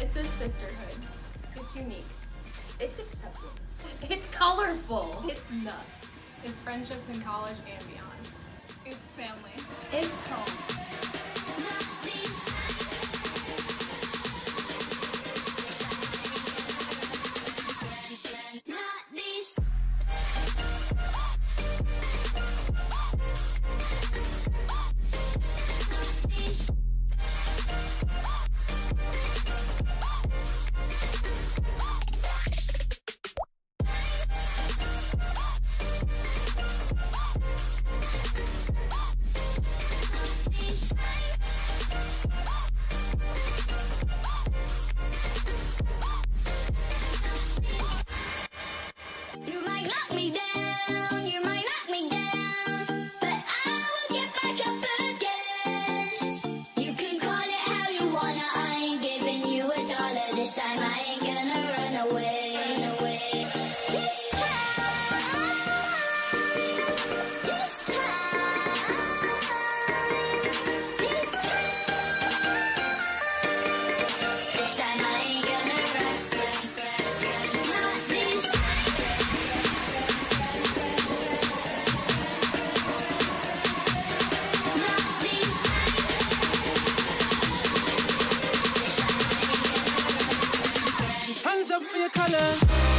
It's a sisterhood. It's unique. It's accepting. It's colorful. It's nuts. It's friendships in college and beyond. This time I ain't gonna run. your color.